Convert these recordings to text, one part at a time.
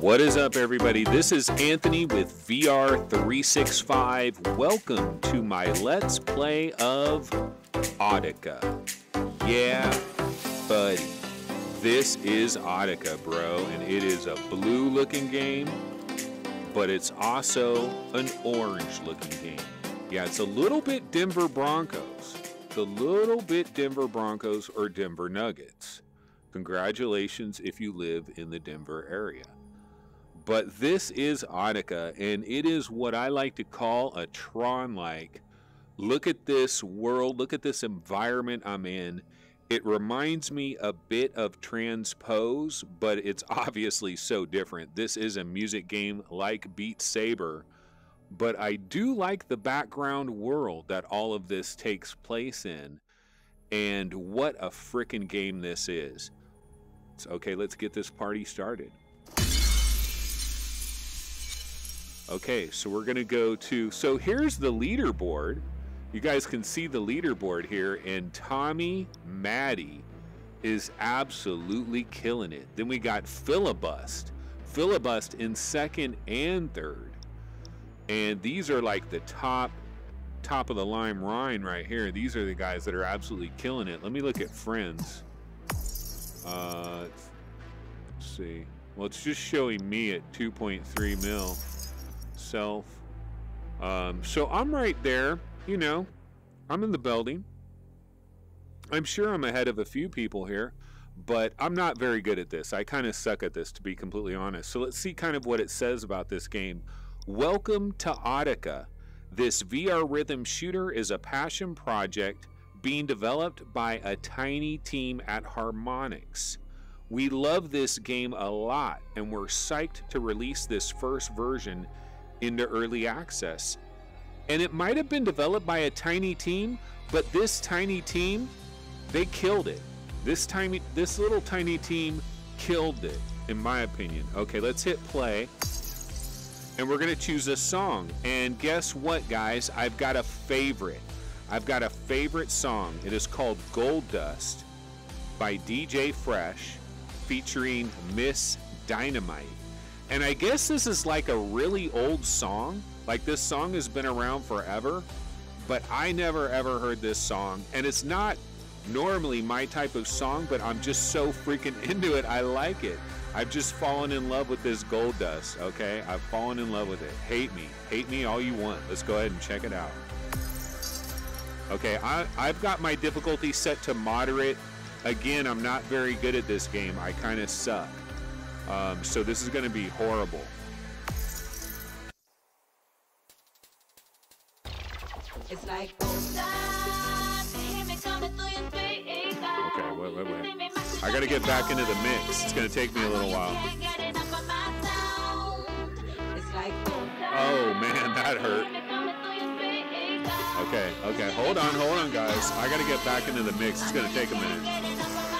What is up, everybody? This is Anthony with VR365. Welcome to my Let's Play of Audica. Yeah, buddy. This is Audica, bro, and it is a blue looking game, but it's also an orange looking game. Yeah, it's a little bit Denver Broncos. It's a little bit Denver Broncos or Denver Nuggets. Congratulations if you live in the Denver area. But this is Audica, and it is what I like to call a Tron like. Look at this world, look at this environment I'm in. It reminds me a bit of Transpose, but it's obviously so different. This is a music game like Beat Saber, but I do like the background world that all of this takes place in. And what a freaking game this is. So, okay, let's get this party started. Okay, so we're gonna go to, so here's the leaderboard. You guys can see the leaderboard here, and Tommy Maddie is absolutely killing it. Then we got Filibust. Filibust in second and third. And these are like the top, top of the line Ryan right here. These are the guys that are absolutely killing it. Let me look at friends. Uh, let's see. Well, it's just showing me at 2.3 mil self. Um, so I'm right there, you know, I'm in the building. I'm sure I'm ahead of a few people here, but I'm not very good at this. I kind of suck at this, to be completely honest. So let's see kind of what it says about this game. Welcome to Audica. This VR rhythm shooter is a passion project being developed by a tiny team at Harmonix. We love this game a lot and we're psyched to release this first version into early access. And it might have been developed by a tiny team, but this tiny team, they killed it. This tiny this little tiny team killed it in my opinion. Okay, let's hit play. And we're to choose a song. And guess what, guys? I've got a favorite. I've got a favorite song. It is called Gold Dust by DJ Fresh featuring Miss Dynamite. And I guess this is like a really old song. Like this song has been around forever, but I never ever heard this song. And it's not normally my type of song, but I'm just so freaking into it. I like it. I've just fallen in love with this gold dust, okay? I've fallen in love with it. Hate me. Hate me all you want. Let's go ahead and check it out. Okay, I, I've got my difficulty set to moderate. Again, I'm not very good at this game. I kind of suck. Um, so this is going to be horrible. It's like Okay, wait, wait, wait. I gotta get back into the mix. It's gonna take me a little while. Oh man, that hurt. Okay, okay, hold on, hold on, guys. I gotta get back into the mix. It's gonna take a minute.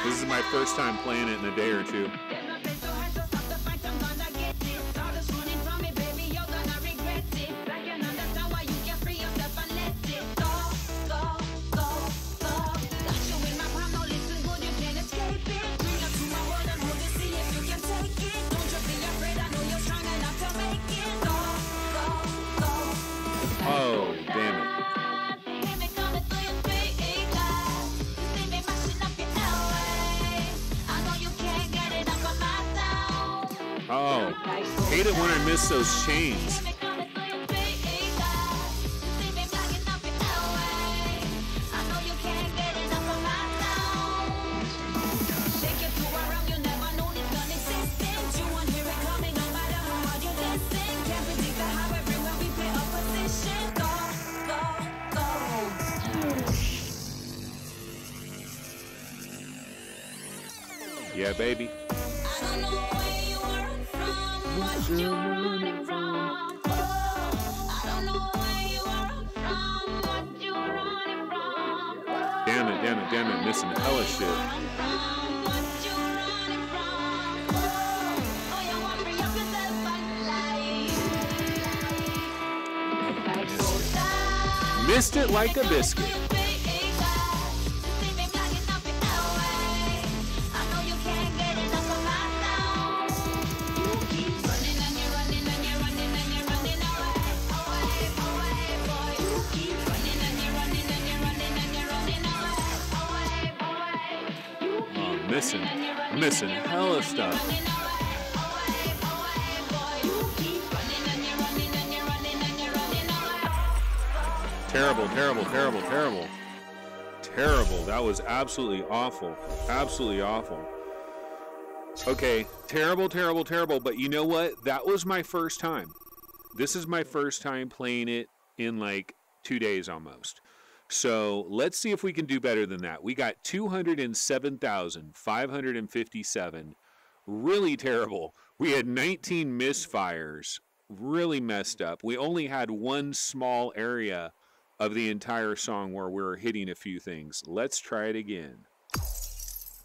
This is my first time playing it in a day or two. Hate it when I miss those chains. Yeah, baby. Damn it, damn it, damn it, missing hella shit. Missed it like a biscuit. Missing, missing hella stuff. Terrible, terrible, terrible, terrible. Terrible. That was absolutely awful. Absolutely awful. Okay, terrible, terrible, terrible. But you know what? That was my first time. This is my first time playing it in like two days almost. So let's see if we can do better than that. We got 207,557. Really terrible. We had 19 misfires. Really messed up. We only had one small area of the entire song where we are hitting a few things. Let's try it again.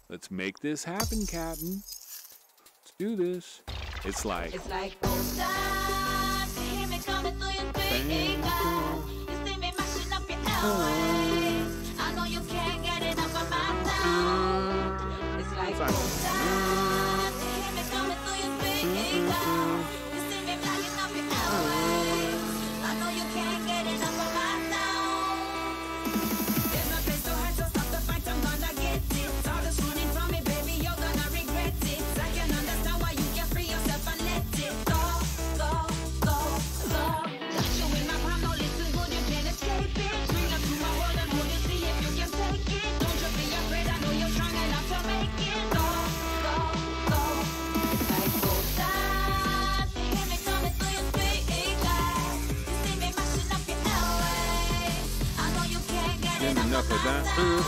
Let's make this happen, Captain. Let's do this. It's like. It's like. Bang,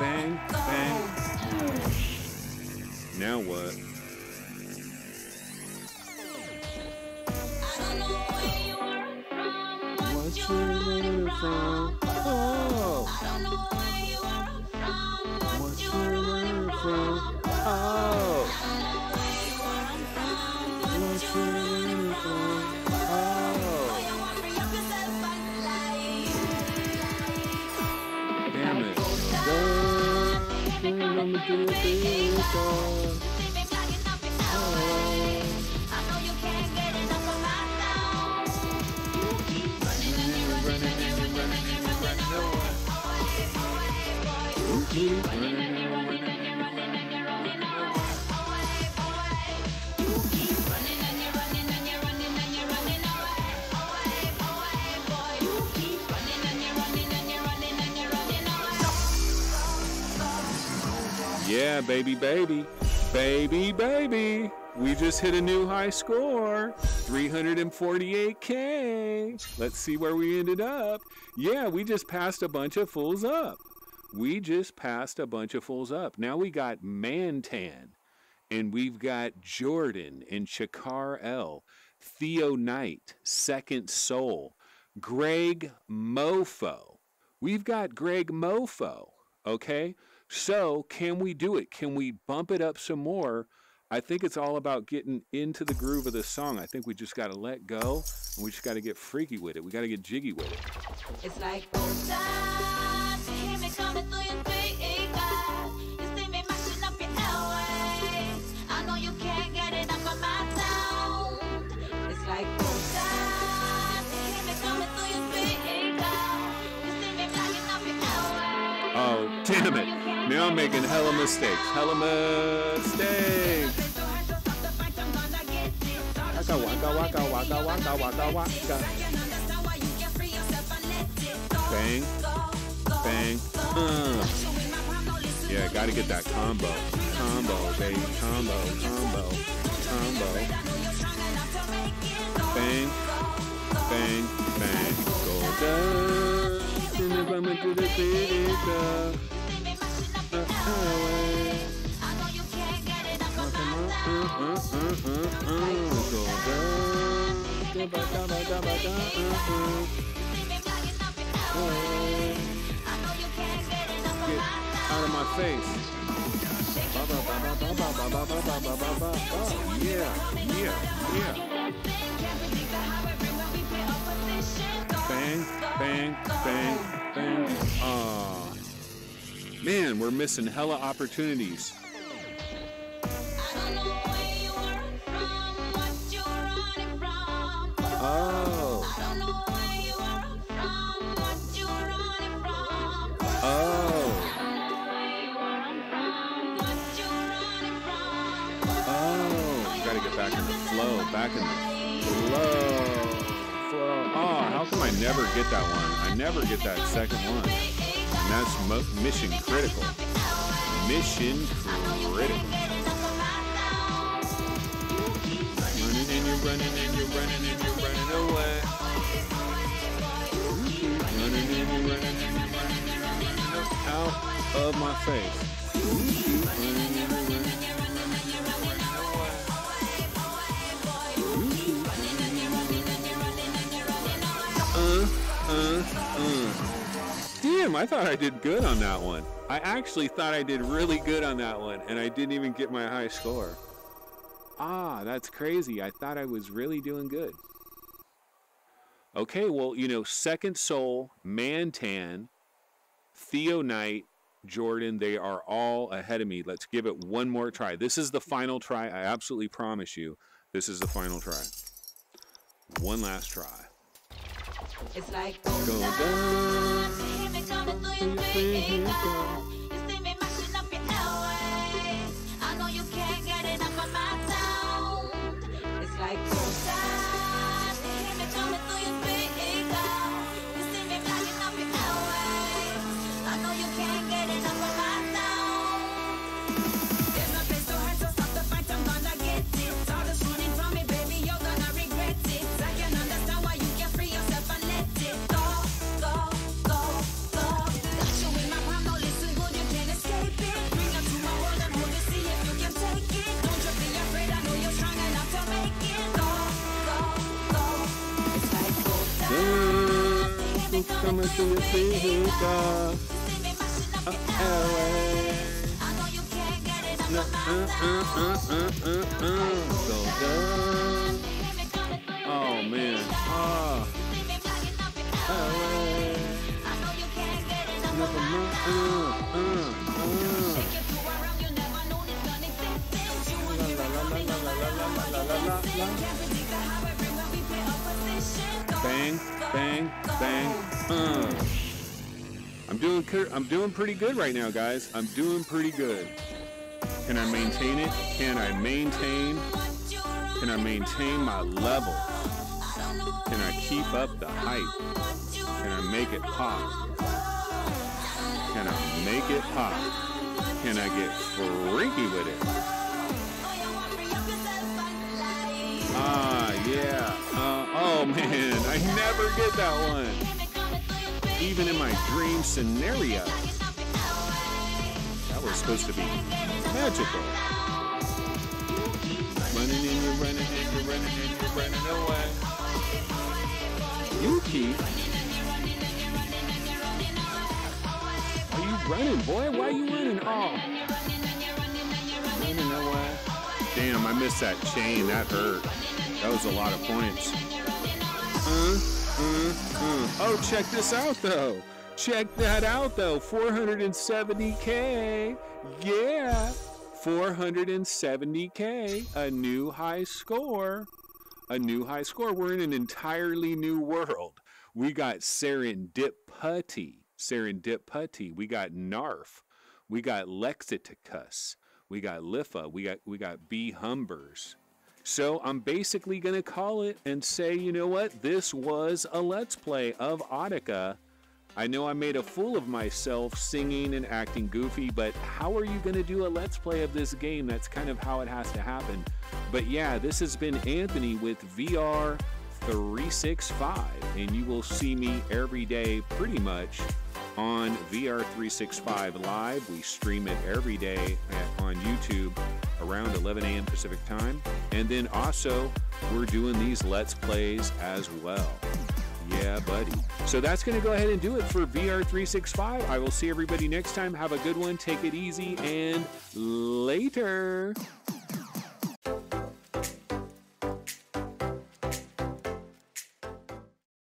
bang, bang. Now what? Oh. Yeah, baby, baby. Baby, baby. We just hit a new high score 348K. Let's see where we ended up. Yeah, we just passed a bunch of fools up. We just passed a bunch of fools up. Now we got Mantan, and we've got Jordan and Shakar L, Theo Knight, Second Soul, Greg Mofo. We've got Greg Mofo, okay? So, can we do it? Can we bump it up some more? I think it's all about getting into the groove of the song. I think we just got to let go and we just got to get freaky with it. We got to get jiggy with it. It's like it. Now I'm making hella mistakes. Hella mistakes. Waka waka waka waka waka waka waka. Bang. Bang. Uh. Yeah, gotta get that combo. Combo, baby. Combo, combo, combo. Bang. Bang, bang. Go down. Never to the theater. Out of my face. Yeah, yeah, yeah. Bang, bang, bang, bang, bang. Man, we're missing hella opportunities. Oh. Oh. Oh. Gotta get back in the flow. Back in the flow. Flow. Oh, how come I never get that one? I never get that second one. And that's mission critical. Mission critical. Running and you're running and you're running and you're running away. Running and you're running and you're running and you're running out of my face. Damn, I thought I did good on that one. I actually thought I did really good on that one, and I didn't even get my high score. Ah, that's crazy. I thought I was really doing good. Okay, well, you know, Second Soul, Mantan, Theo Knight, Jordan, they are all ahead of me. Let's give it one more try. This is the final try. I absolutely promise you, this is the final try. One last try. It's like down. down. See me uh, uh, uh, uh, uh. Oh, man. Ah. Never mind. Uh, uh, uh. Bang, bang, bang. Uh. I'm doing I'm doing pretty good right now, guys. I'm doing pretty good. Can I maintain it? Can I maintain? Can I maintain my level? Can I keep up the hype? Can I make it pop? Can I make it pop? Can I get freaky with it? Ah, yeah. Uh, oh man, I never get that one. Even in my dream scenario. That was supposed to be magical. Running and you're running and you're running and you're running away. Yuki. Are you running, boy? Why are you running? Oh. Running away. Damn, I missed that chain. That hurt. That was a lot of points. Uh, uh. Oh, check this out, though. Check that out, though. 470K. Yeah. 470K. A new high score. A new high score. We're in an entirely new world. We got Serendipity. Serendipity. We got Narf. We got Lexiticus. We got Lifa. We got we got B Humbers. So I'm basically gonna call it and say, you know what? This was a let's play of Audica. I know I made a fool of myself singing and acting goofy, but how are you going to do a let's play of this game? That's kind of how it has to happen. But yeah, this has been Anthony with VR 365, and you will see me every day pretty much on VR 365 Live. We stream it every day on YouTube around 11 a.m. Pacific time. And then also, we're doing these Let's Plays as well. Yeah, buddy. So that's going to go ahead and do it for VR 365. I will see everybody next time. Have a good one. Take it easy and later.